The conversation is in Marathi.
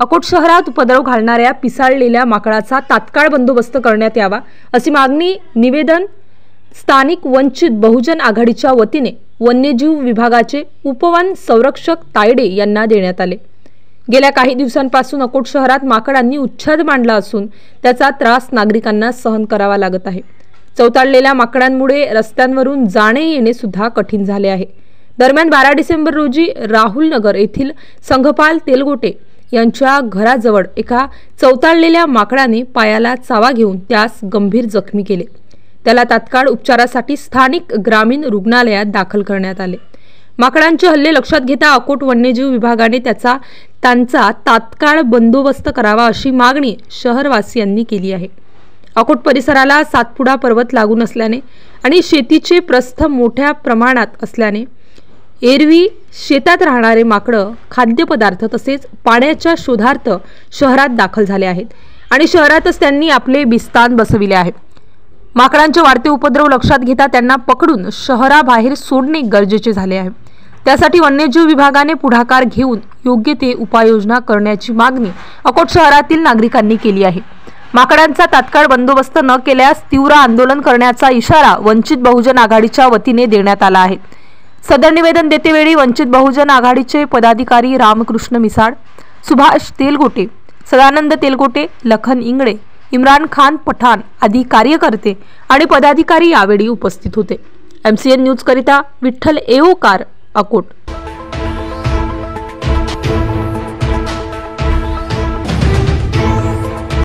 अकोट शहरात उपद्रव घालणाऱ्या पिसाळलेल्या माकडाचा तात्काळ बंदोबस्त करण्यात यावा अशी मागणी निवेदन स्थानिक वंचित बहुजन आघाडीच्या वतीने वन्यजीव विभागाचे उपवन संरक्षक तायडे यांना देण्यात आले. गेल्या काही दिवसांपासून अकोट शहरात माकडांनी उच्छाद मांडला असून त्याचा त्रास नागरिकांना सहन करावा लागत आहे. चौताळलेल्या माकडांमुळे रस्त्यांवरून जाणे येणे सुद्धा कठीण झाले आहे. दरम्यान बारा डिसेंबर रोजी राहुल नगर येथील संघपाल तेलगोटे यांच्या घराजवळ एका चौताळलेल्या माकडाने पायाला चावा घेऊन त्यास गंभीर जखमी केले. त्याला तात्काळ उपचारासाठी स्थानिक ग्रामीण रुग्णालयात दाखल करण्यात आले. माकडांचे हल्ले लक्षात घेता अकोट वन्यजीव विभागाने त्याचा त्यांचा तात्काळ बंदोबस्त करावा अशी मागणी शहरवासियांनी केली आहे. अकोट परिसराला सातपुडा पर्वत लागून असल्याने आणि शेतीचे प्रस्थ मोठ्या प्रमाणात असल्याने एरवी शेतात राहणारे माकडं खाद्यपदार्थ तसेच पाण्याच्या शोधार्थ शहरात दाखल झाले आहेत आणि शहरातच त्यांनी आपले बिस्तान बसविले आहे. माकडांचे वाढते उपद्रव लक्षात घेता त्यांना पकडून शहराबाहेर सोडणे गरजेचे झाले आहे. त्यासाठी वन्यजीव विभागाने पुढाकार घेऊन योग्य ते उपाययोजना करण्याची मागणी अकोट शहरातील नागरिकांनी केली आहे. माकडांचा तात्काळ बंदोबस्त न केल्यास तीव्र आंदोलन करण्याचा इशारा वंचित बहुजन आघाडीच्या वतीने देण्यात आला आहे. सदर निवेदन देतेवेळी वंचित बहुजन आघाडीचे पदाधिकारी रामकृष्ण मिसाळ सुभाष तेलगोटे सदानंद तेलगोटे लखन इंगळे इम्रान खान पठाण आदी कार्यकर्ते आणि पदाधिकारी यावेळी उपस्थित होते. एम सी एन न्यूजकरिता विठ्ठल एओकार अकोट.